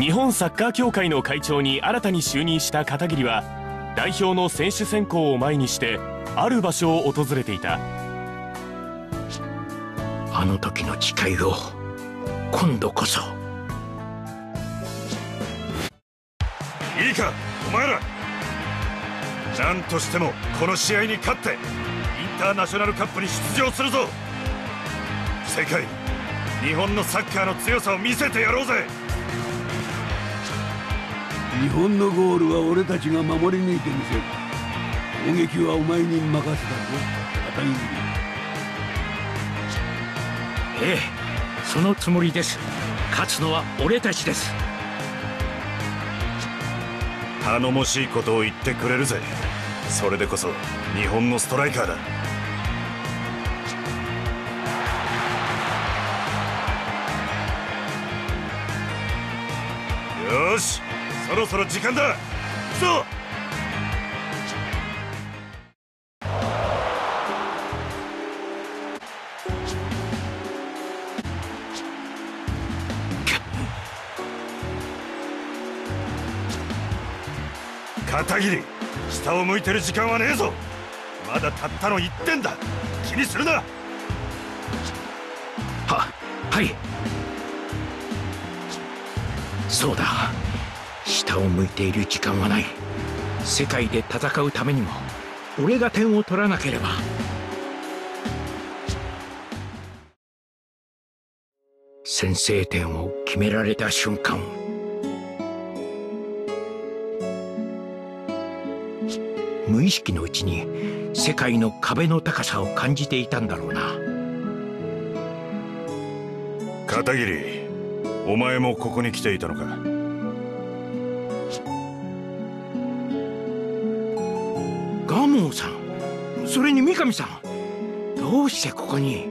日本サッカー協会の会長に新たに就任した片桐は代表の選手選考を前にしてある場所を訪れていた。あの時の誓いを今度こそ。いいかお前ら。何としてもこの試合に勝ってインターナショナルカップに出場するぞ。世界に日本のサッカーの強さを見せてやろうぜ日本のゴールは俺たちが守り抜いてみせる。攻撃はお前に任せたぞ。片桐ええそのつもりです。勝つのは俺たちです。頼もしいことを言ってくれるぜ。それでこそ日本のストライカーだ。よしそろそろ時間だ。行くぞ片桐下を向いてる時間はねえぞ。まだたったの1点だ。気にするな。ははい。そうだ。下を向いている時間はない。世界で戦うためにも俺が点を取らなければ。先制点を決められた瞬間。無意識のうちに世界の壁の高さを感じていたんだろうな。片桐お前もここに来ていたのか？モーさん。それに三上さん。どうしてここに？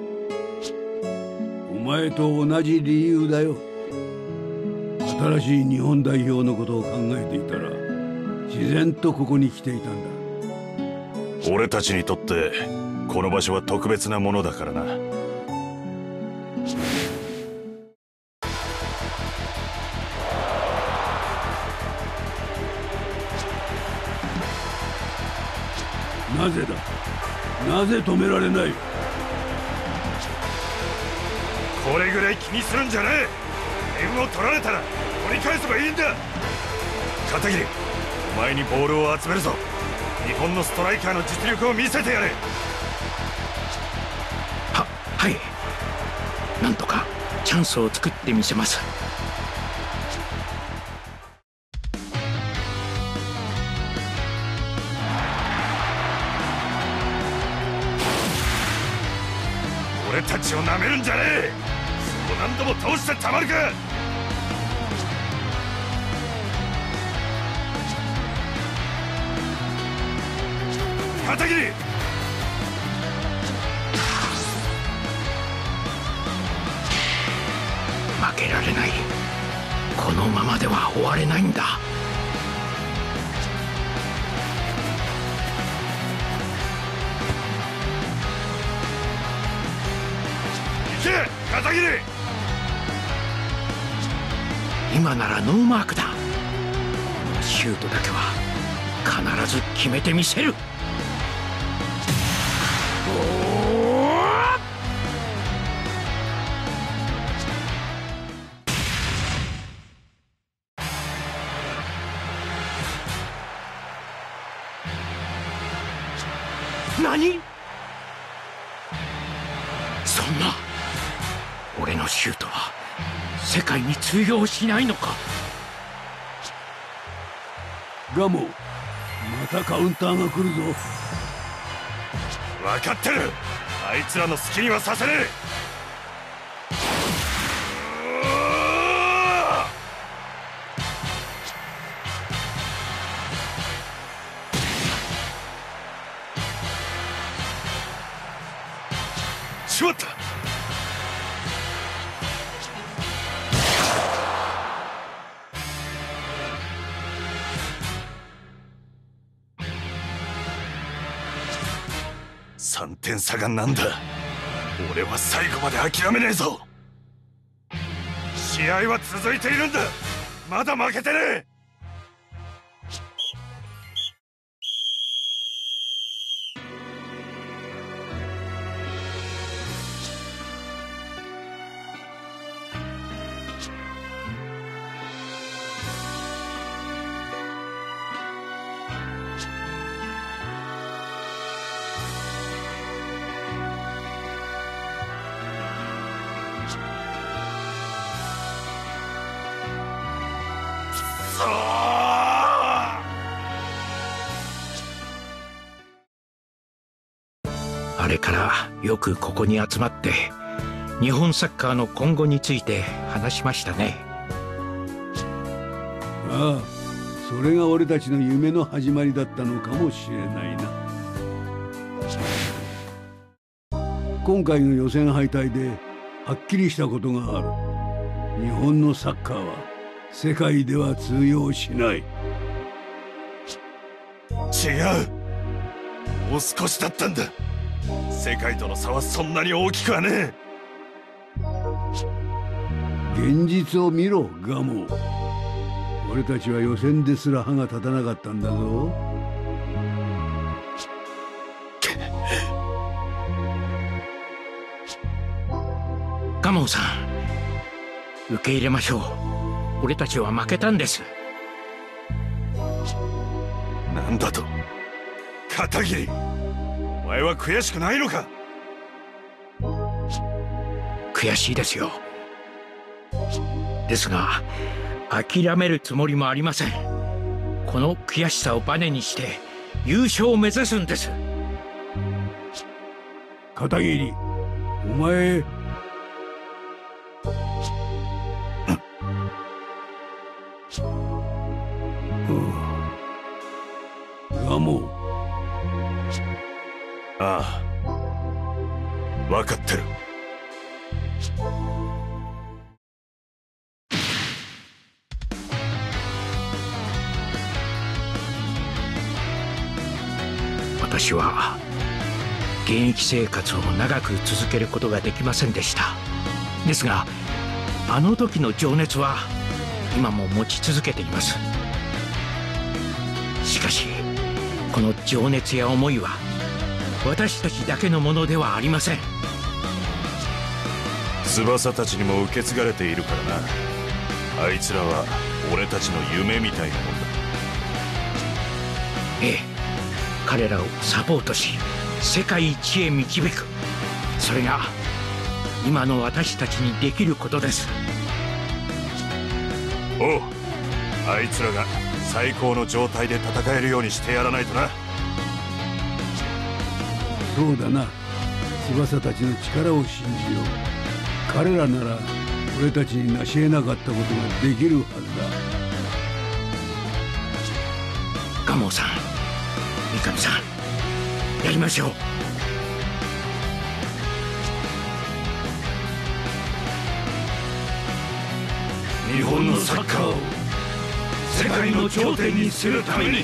お前と同じ理由だよ。新しい日本代表のことを考えていたら自然とここに来ていたんだ。俺たちにとってこの場所は特別なものだからななぜだ？なぜ止められない？これぐらい気にするんじゃねえ。点を取られたら取り返せばいいんだ。片桐お前にボールを集めるぞ。日本のストライカーの実力を見せてやれ。ははい。なんとかチャンスを作ってみせますたちを舐めるんじゃねえ。そう何度も倒してたまるか。片桐負けられない。このままでは終われないんだ。片桐今ならノーマークだ。シュートだけは必ず決めてみせる。何？界に通用しないのか？ガモまたカウンターが来るぞ。分かってる。あいつらの好きにはさせねえ。しまった3点差がなんだ。俺は最後まで諦めねえぞ。試合は続いているんだ。まだ負けてねえ。よくここに集まって日本サッカーの今後について話しましたね。ああそれが俺たちの夢の始まりだったのかもしれないな。今回の予選敗退ではっきりしたことがある。日本のサッカーは世界では通用しない。違う。もう少しだったんだ世界との差はそんなに大きくはね現実を見ろガモ。俺たちは予選ですら歯が立たなかったんだぞ。ガモンさん受け入れましょう。俺たちは負けたんです。えなんだと。片桐。お前は悔しくないのか？悔しいですよ。ですが諦めるつもりもありません。この悔しさをバネにして優勝を目指すんです。片桐お前ガモああ。分かってる。私は現役生活を長く続けることができませんでした。ですがあの時の情熱は今も持ち続けています。しかしこの情熱や思いは私たちだけのものではありません。翼たちにも受け継がれているからな。あいつらは俺たちの夢みたいなもんだ。ええ。彼らをサポートし世界一へ導く。それが今の私たちにできることです。おう。あいつらが最高の状態で戦えるようにしてやらないとなそうだな。翼たちの力を信じよう。彼らなら俺たちに成し得なかったことができるはずガモさん三上さんやりましょう。日本のサッカーを世界の頂点にするために